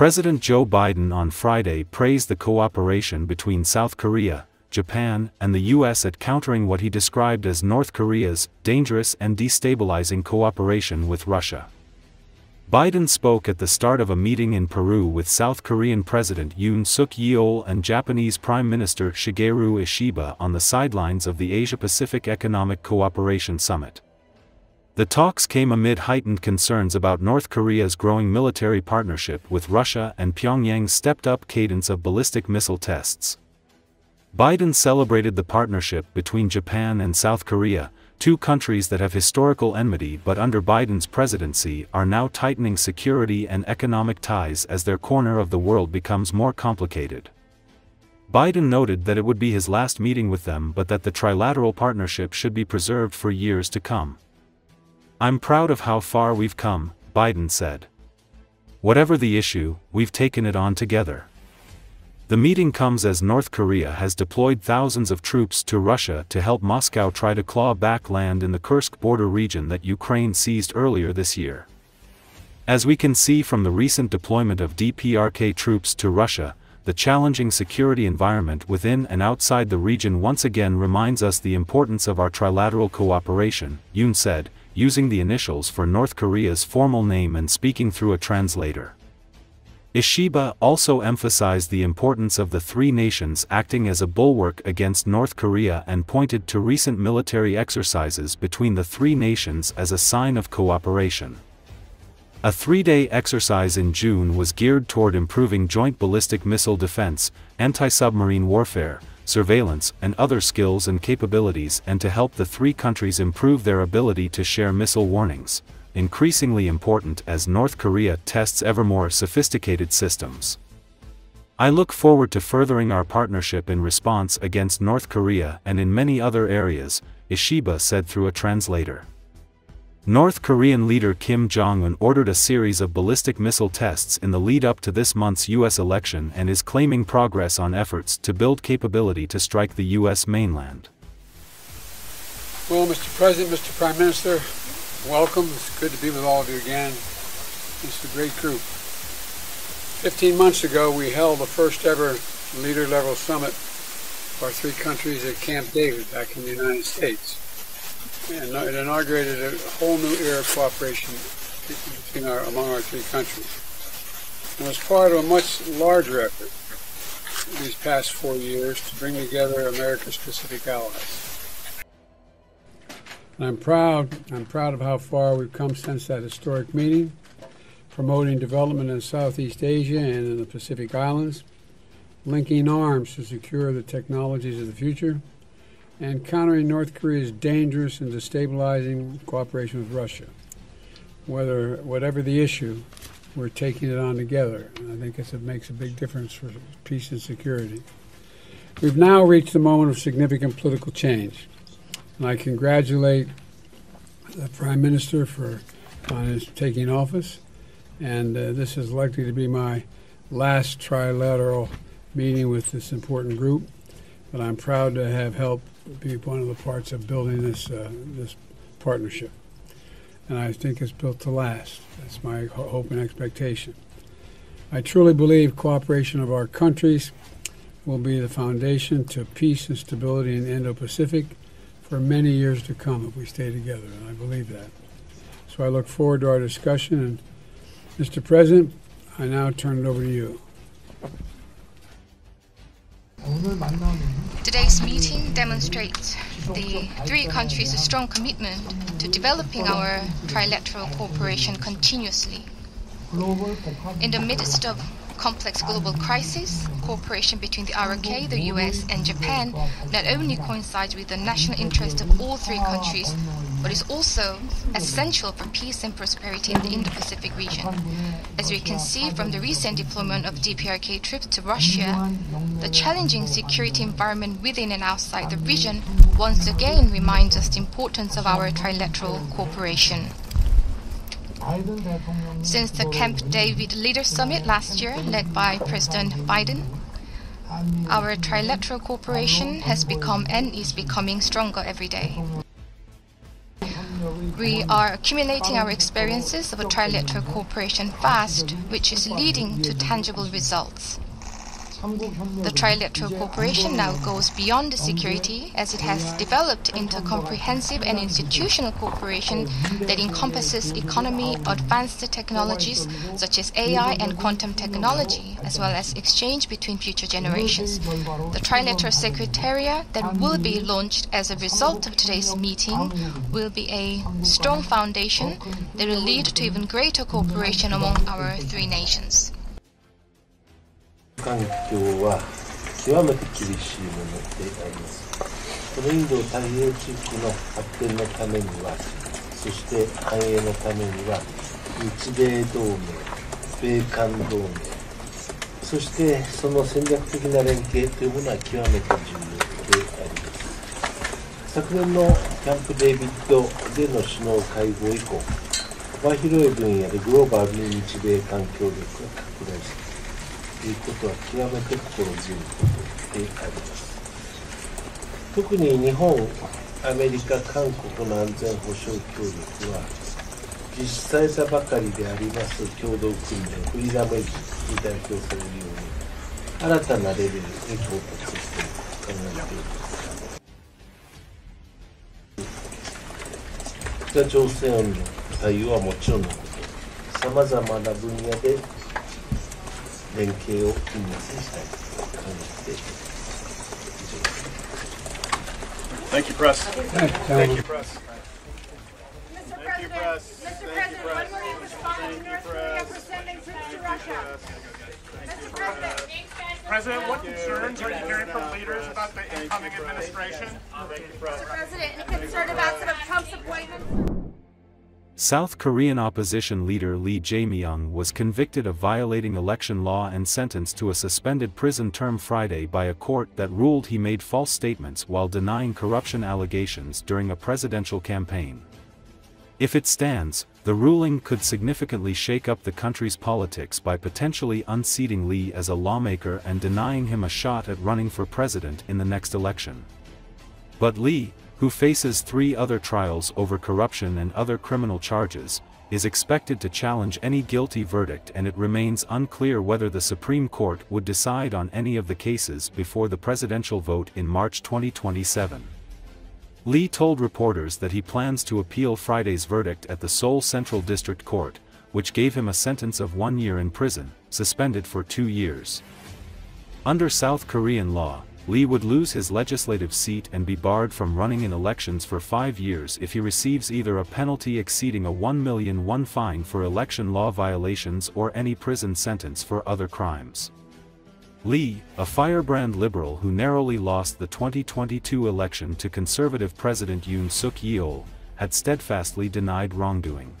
President Joe Biden on Friday praised the cooperation between South Korea, Japan, and the U.S. at countering what he described as North Korea's dangerous and destabilizing cooperation with Russia. Biden spoke at the start of a meeting in Peru with South Korean President Yoon Suk Yeol and Japanese Prime Minister Shigeru Ishiba on the sidelines of the Asia-Pacific Economic Cooperation Summit. The talks came amid heightened concerns about North Korea's growing military partnership with Russia and Pyongyang's stepped-up cadence of ballistic missile tests. Biden celebrated the partnership between Japan and South Korea, two countries that have historical enmity but under Biden's presidency are now tightening security and economic ties as their corner of the world becomes more complicated. Biden noted that it would be his last meeting with them but that the trilateral partnership should be preserved for years to come. I'm proud of how far we've come, Biden said. Whatever the issue, we've taken it on together. The meeting comes as North Korea has deployed thousands of troops to Russia to help Moscow try to claw back land in the Kursk border region that Ukraine seized earlier this year. As we can see from the recent deployment of DPRK troops to Russia, the challenging security environment within and outside the region once again reminds us the importance of our trilateral cooperation, Yoon said, using the initials for North Korea's formal name and speaking through a translator. Ishiba also emphasized the importance of the three nations acting as a bulwark against North Korea and pointed to recent military exercises between the three nations as a sign of cooperation. A three-day exercise in June was geared toward improving joint ballistic missile defense, anti-submarine warfare, surveillance and other skills and capabilities and to help the three countries improve their ability to share missile warnings increasingly important as North Korea tests ever more sophisticated systems. I look forward to furthering our partnership in response against North Korea and in many other areas, Ishiba said through a translator. North Korean leader Kim Jong-un ordered a series of ballistic missile tests in the lead up to this month's U.S. election and is claiming progress on efforts to build capability to strike the U.S. mainland. Well, Mr. President, Mr. Prime Minister, welcome. It's good to be with all of you again. It's a great group. 15 months ago, we held the first ever leader level summit for our three countries at Camp David back in the United States. And uh, it inaugurated a whole new era of cooperation between our, among our three countries. And was part of a much larger effort these past four years to bring together America's Pacific allies. I'm proud. I'm proud of how far we've come since that historic meeting, promoting development in Southeast Asia and in the Pacific Islands, linking arms to secure the technologies of the future, and countering North Korea's dangerous and destabilizing cooperation with Russia. Whether whatever the issue, we're taking it on together. I think it makes a big difference for peace and security. We've now reached a moment of significant political change. And I congratulate the Prime Minister for on his taking office. And uh, this is likely to be my last trilateral meeting with this important group. But I'm proud to have helped be one of the parts of building this uh, this partnership. And I think it's built to last. That's my hope and expectation. I truly believe cooperation of our countries will be the foundation to peace and stability in the Indo-Pacific for many years to come if we stay together, and I believe that. So I look forward to our discussion. And Mr. President, I now turn it over to you. Today's meeting demonstrates the three countries' strong commitment to developing our trilateral cooperation continuously. In the midst of complex global crisis, cooperation between the ROK, the US, and Japan not only coincides with the national interest of all three countries, but is also essential for peace and prosperity in the Indo-Pacific region. As we can see from the recent deployment of DPRK troops to Russia, the challenging security environment within and outside the region once again reminds us the importance of our trilateral cooperation. Since the Camp David Leader Summit last year, led by President Biden, our trilateral cooperation has become and is becoming stronger every day. We are accumulating our experiences of a trilateral cooperation fast, which is leading to tangible results. The trilateral cooperation now goes beyond security as it has developed into a comprehensive and institutional cooperation that encompasses economy, advanced technologies such as AI and quantum technology, as well as exchange between future generations. The trilateral secretariat that will be launched as a result of today's meeting will be a strong foundation that will lead to even greater cooperation among our three nations. 環境は極めて厳しいものであります。このインド太平洋地域の発展のためにはそして繁栄のためには日米同盟米韓同盟そしてその戦略的な連携というものは極めて重要であります。昨年のキャンプ・デイビッドでの首脳会合以降幅広い分野でグローバルに日米韓協力が拡大していうことは極めて心強いことであります。特に日本アメリカ韓国の安全保障協力は実施さばかりであります。共同訓練フリーダムエッジに代表されるように新たなレベルに到達していると考えています北朝鮮の対応はもちろんのことさまざまな分野で 連携を緊密したいと考えています Thank you, press. Thank you, Thank gentlemen. you, press. Mr. Thank you, President, press. Mr. Thank you, President, when press. will you respond to Thank you, North Korea press. for sending troops Thank to you, Russia? press. Mr. President, President, what Thank you. concerns are you hearing from Thank you, leaders press. about the Thank you, incoming press. administration? Thank you, press. Mr. President, any concern South Korean opposition leader Lee Jae-myung was convicted of violating election law and sentenced to a suspended prison term Friday by a court that ruled he made false statements while denying corruption allegations during a presidential campaign. If it stands, the ruling could significantly shake up the country's politics by potentially unseating Lee as a lawmaker and denying him a shot at running for president in the next election. But Lee, who faces three other trials over corruption and other criminal charges, is expected to challenge any guilty verdict and it remains unclear whether the Supreme Court would decide on any of the cases before the presidential vote in March 2027. Lee told reporters that he plans to appeal Friday's verdict at the Seoul Central District Court, which gave him a sentence of one year in prison, suspended for two years. Under South Korean law, Lee would lose his legislative seat and be barred from running in elections for five years if he receives either a penalty exceeding a 1 million won fine for election law violations or any prison sentence for other crimes. Lee, a firebrand liberal who narrowly lost the 2022 election to conservative President Yoon Suk Yeol, had steadfastly denied wrongdoing.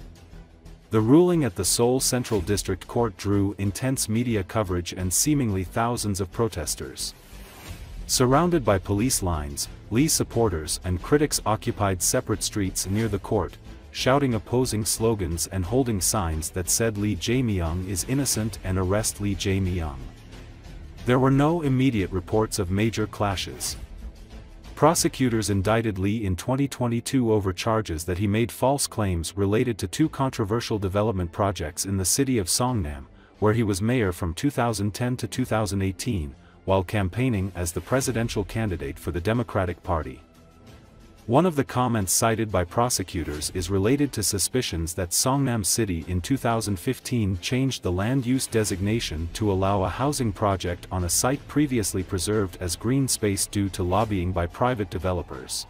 The ruling at the Seoul Central District Court drew intense media coverage and seemingly thousands of protesters. Surrounded by police lines, Lee supporters and critics occupied separate streets near the court, shouting opposing slogans and holding signs that said Lee Jae-myung is innocent and arrest Lee Jae-myung. There were no immediate reports of major clashes. Prosecutors indicted Lee in 2022 over charges that he made false claims related to two controversial development projects in the city of Seongnam, where he was mayor from 2010 to 2018, while campaigning as the presidential candidate for the Democratic Party. One of the comments cited by prosecutors is related to suspicions that Seongnam City in 2015 changed the land use designation to allow a housing project on a site previously preserved as green space due to lobbying by private developers.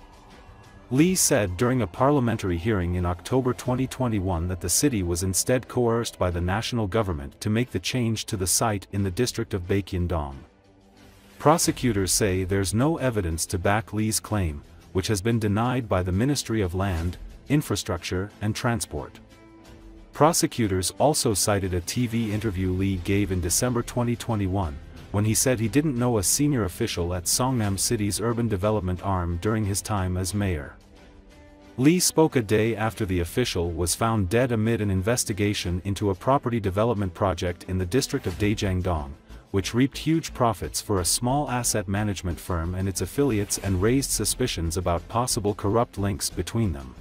Lee said during a parliamentary hearing in October 2021 that the city was instead coerced by the national government to make the change to the site in the district of Baekhyeon-dong. Prosecutors say there's no evidence to back Lee's claim, which has been denied by the Ministry of Land, Infrastructure and Transport. Prosecutors also cited a TV interview Lee gave in December 2021, when he said he didn't know a senior official at Seongnam City's urban development arm during his time as mayor. Lee spoke a day after the official was found dead amid an investigation into a property development project in the district of Daejang-dong, which reaped huge profits for a small asset management firm and its affiliates and raised suspicions about possible corrupt links between them.